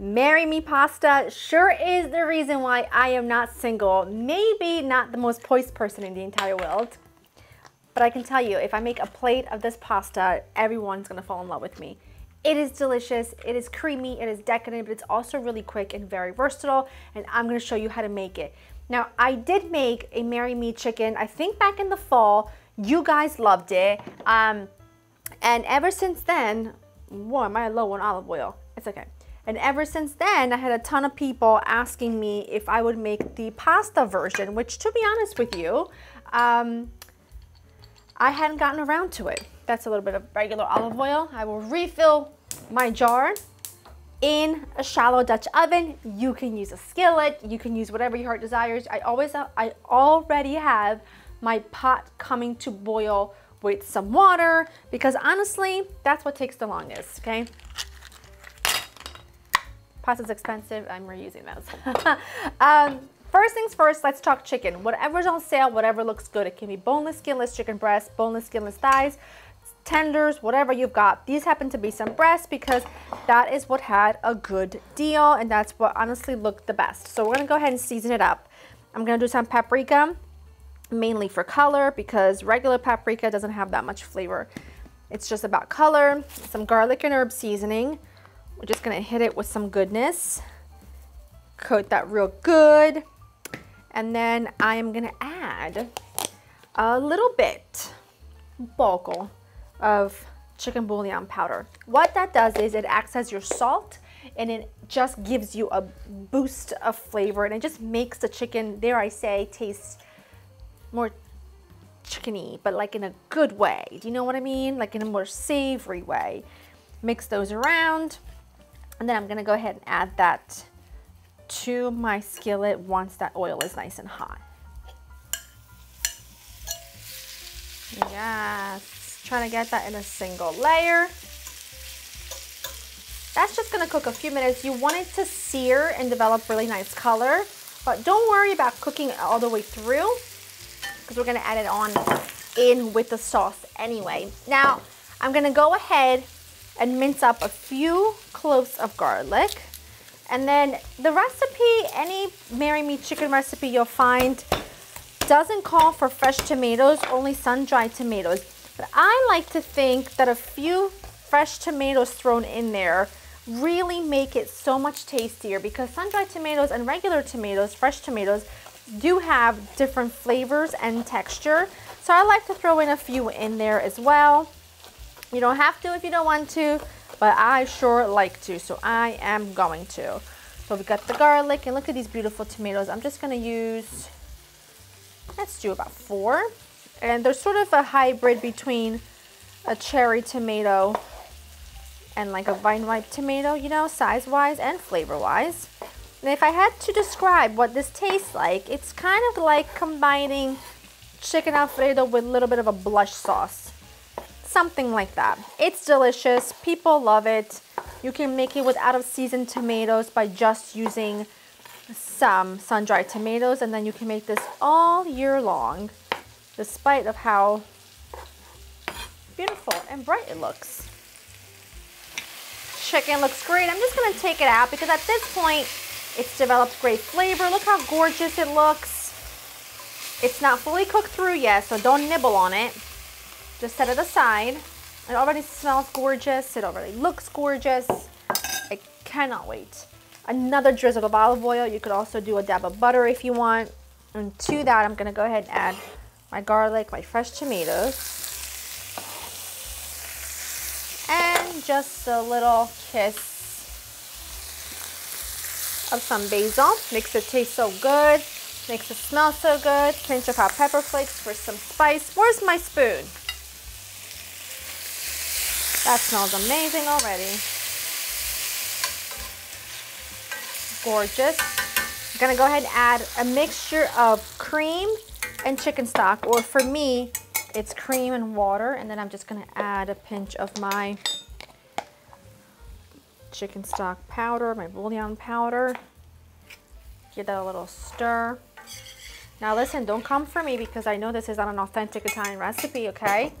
Marry Me pasta sure is the reason why I am not single. Maybe not the most poised person in the entire world. But I can tell you, if I make a plate of this pasta, everyone's gonna fall in love with me. It is delicious, it is creamy, it is decadent, but it's also really quick and very versatile, and I'm gonna show you how to make it. Now, I did make a Marry Me chicken, I think back in the fall. You guys loved it. Um, and ever since then, whoa, am I low on olive oil? It's okay. And ever since then, I had a ton of people asking me if I would make the pasta version, which to be honest with you, um, I hadn't gotten around to it. That's a little bit of regular olive oil. I will refill my jar in a shallow Dutch oven. You can use a skillet. You can use whatever your heart desires. I always, I already have my pot coming to boil with some water because honestly, that's what takes the longest, okay? Pasta's expensive, I'm reusing those. um, first things first, let's talk chicken. Whatever's on sale, whatever looks good. It can be boneless, skinless chicken breast, boneless, skinless thighs, tenders, whatever you've got. These happen to be some breasts because that is what had a good deal and that's what honestly looked the best. So we're gonna go ahead and season it up. I'm gonna do some paprika mainly for color because regular paprika doesn't have that much flavor. It's just about color, some garlic and herb seasoning. We're just gonna hit it with some goodness. Coat that real good. And then I am gonna add a little bit, poco, of chicken bouillon powder. What that does is it acts as your salt and it just gives you a boost of flavor and it just makes the chicken, dare I say, taste more chickeny, but like in a good way. Do you know what I mean? Like in a more savory way. Mix those around. And then I'm gonna go ahead and add that to my skillet once that oil is nice and hot. Yes, trying to get that in a single layer. That's just gonna cook a few minutes. You want it to sear and develop really nice color, but don't worry about cooking all the way through because we're gonna add it on in with the sauce anyway. Now, I'm gonna go ahead and mince up a few cloves of garlic. And then the recipe, any Marry Me chicken recipe you'll find doesn't call for fresh tomatoes, only sun-dried tomatoes. But I like to think that a few fresh tomatoes thrown in there really make it so much tastier because sun-dried tomatoes and regular tomatoes, fresh tomatoes, do have different flavors and texture. So I like to throw in a few in there as well. You don't have to if you don't want to, but I sure like to, so I am going to. So we got the garlic, and look at these beautiful tomatoes. I'm just gonna use, let's do about four. And they're sort of a hybrid between a cherry tomato and like a vine ripe tomato, you know, size-wise and flavor-wise. And if I had to describe what this tastes like, it's kind of like combining chicken alfredo with a little bit of a blush sauce. Something like that. It's delicious. People love it. You can make it with out of season tomatoes by just using some sun-dried tomatoes and then you can make this all year long despite of how beautiful and bright it looks. Chicken looks great. I'm just to take it out because at this point it's developed great flavor. Look how gorgeous it looks. It's not fully cooked through yet, so don't nibble on it. Just set it aside. It already smells gorgeous. It already looks gorgeous. I cannot wait. Another drizzle of olive oil. You could also do a dab of butter if you want. And to that, I'm to go ahead and add my garlic, my fresh tomatoes. And just a little kiss of some basil. Makes it taste so good. Makes it smell so good. Pinch of hot pepper flakes for some spice. Where's my spoon? That smells amazing already. Gorgeous. I'm gonna go ahead and add a mixture of cream and chicken stock, or for me, it's cream and water, and then I'm just gonna add a pinch of my chicken stock powder, my bouillon powder. Give that a little stir. Now listen, don't come for me because I know this is not an authentic Italian recipe, okay?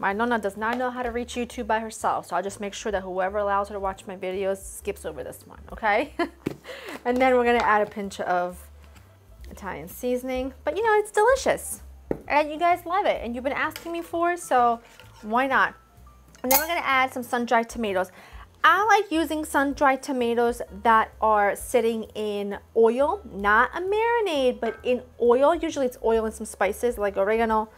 My nonna does not know how to reach YouTube by herself, so I'll just make sure that whoever allows her to watch my videos skips over this one, okay? and then we're gonna add a pinch of Italian seasoning, but you know, it's delicious. And you guys love it, and you've been asking me for it, so why not? And then we're gonna add some sun-dried tomatoes. I like using sun-dried tomatoes that are sitting in oil, not a marinade, but in oil. Usually it's oil and some spices like oregano,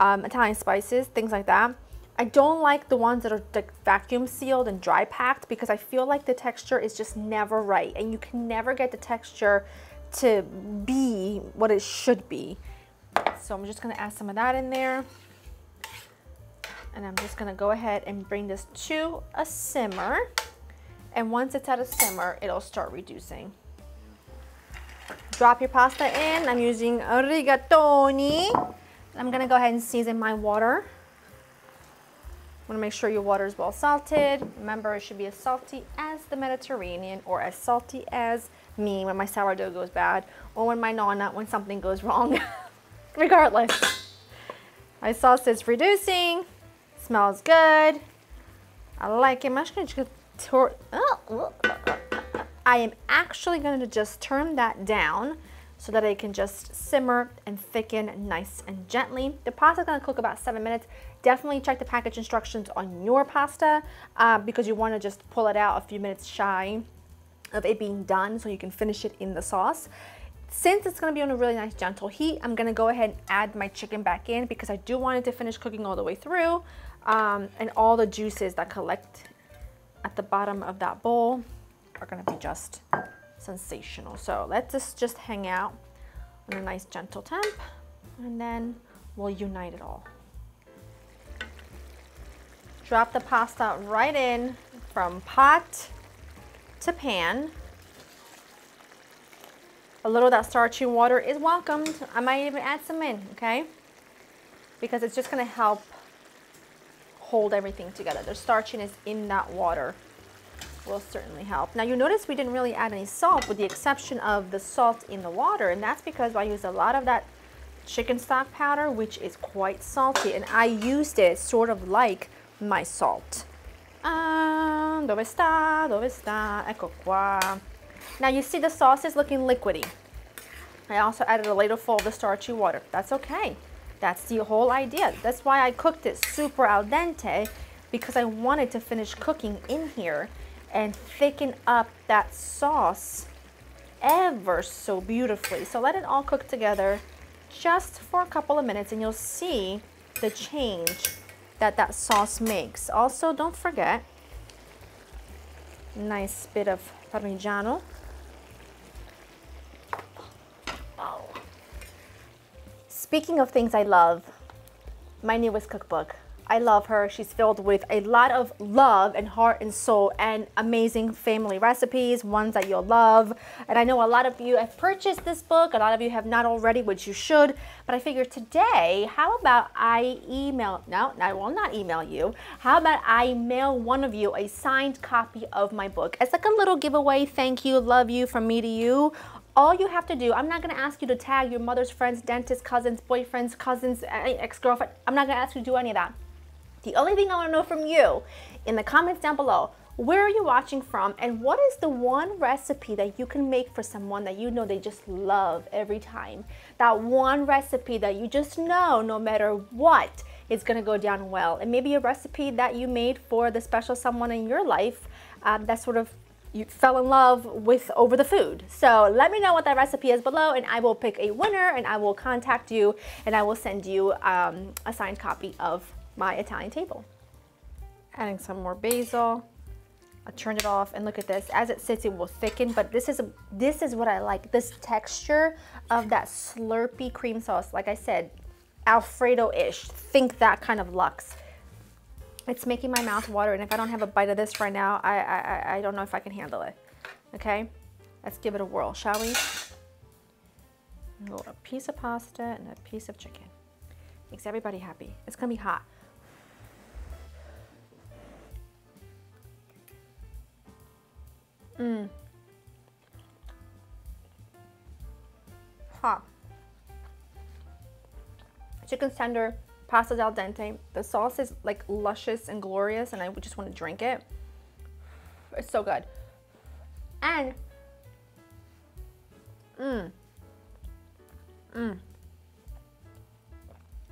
um, Italian spices, things like that. I don't like the ones that are like vacuum sealed and dry packed because I feel like the texture is just never right and you can never get the texture to be what it should be. So I'm just gonna add some of that in there. And I'm just gonna go ahead and bring this to a simmer. And once it's at a simmer, it'll start reducing. Drop your pasta in. I'm using rigatoni. I'm gonna go ahead and season my water. I Want to make sure your water is well salted. Remember, it should be as salty as the Mediterranean or as salty as me when my sourdough goes bad or when my nonna when something goes wrong. Regardless. My sauce is reducing. Smells good. I like it. I'm actually to oh, I am actually to just turn that down so that it can just simmer and thicken nice and gently. The pasta is going to cook about seven minutes. Definitely check the package instructions on your pasta uh, because you want to just pull it out a few minutes shy of it being done so you can finish it in the sauce. Since it's gonna be on a really nice gentle heat, I'm gonna go ahead and add my chicken back in because I do want it to finish cooking all the way through um, and all the juices that collect at the bottom of that bowl are gonna be just sensational. So let this just hang out on a nice gentle temp and then we'll unite it all. Drop the pasta right in from pot to pan. A little of that starchy water is welcomed. I might even add some in, okay? Because it's just gonna help hold everything together. The starchiness in that water will certainly help. Now you notice we didn't really add any salt with the exception of the salt in the water and that's because I used a lot of that chicken stock powder which is quite salty and I used it sort of like my salt. Um, dove sta? Dove sta? Ecco qua. Now you see the sauce is looking liquidy. I also added a ladle full of the starchy water. That's okay. That's the whole idea. That's why I cooked it super al dente because I wanted to finish cooking in here and thicken up that sauce ever so beautifully. So let it all cook together just for a couple of minutes and you'll see the change that that sauce makes. Also, don't forget, nice bit of Parmigiano. Oh. Speaking of things I love, my newest cookbook. I love her. She's filled with a lot of love and heart and soul and amazing family recipes, ones that you'll love. And I know a lot of you have purchased this book. A lot of you have not already, which you should. But I figured today, how about I email, no, I will not email you. How about I mail one of you a signed copy of my book as like a little giveaway, thank you, love you from me to you all you have to do, I'm not going to ask you to tag your mother's friends, dentist, cousins, boyfriends, cousins, eh, eh, ex-girlfriend. I'm not going to ask you to do any of that. The only thing I want to know from you in the comments down below, where are you watching from and what is the one recipe that you can make for someone that you know they just love every time? That one recipe that you just know no matter what is to go down well. And maybe a recipe that you made for the special someone in your life um, that sort of you fell in love with over the food. So let me know what that recipe is below and I will pick a winner and I will contact you and I will send you um, a signed copy of my Italian table. Adding some more basil. I turned it off and look at this. As it sits, it will thicken, but this is this is what I like. This texture of that slurpy cream sauce. Like I said, Alfredo-ish. Think that kind of luxe. It's making my mouth water, and if I don't have a bite of this right now, I, I, I don't know if I can handle it. Okay, let's give it a whirl, shall we? A piece of pasta and a piece of chicken. Makes everybody happy. It's gonna be hot. Mmm. Hot. Chicken's tender, Pasta's al dente. The sauce is like luscious and glorious and I just want to drink it. It's so good. And, mmm, mmm.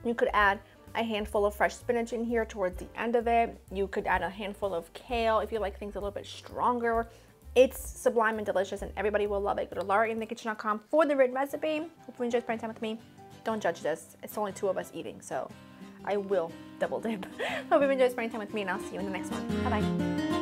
You could add a handful of fresh spinach in here towards the end of it. You could add a handful of kale if you like things a little bit stronger. It's sublime and delicious and everybody will love it. Go to laurainthekitchen.com for the written recipe. Hope you enjoyed spending time with me. Don't judge this. It's only two of us eating, so I will double dip. Hope you enjoyed spending time with me and I'll see you in the next one. Bye-bye.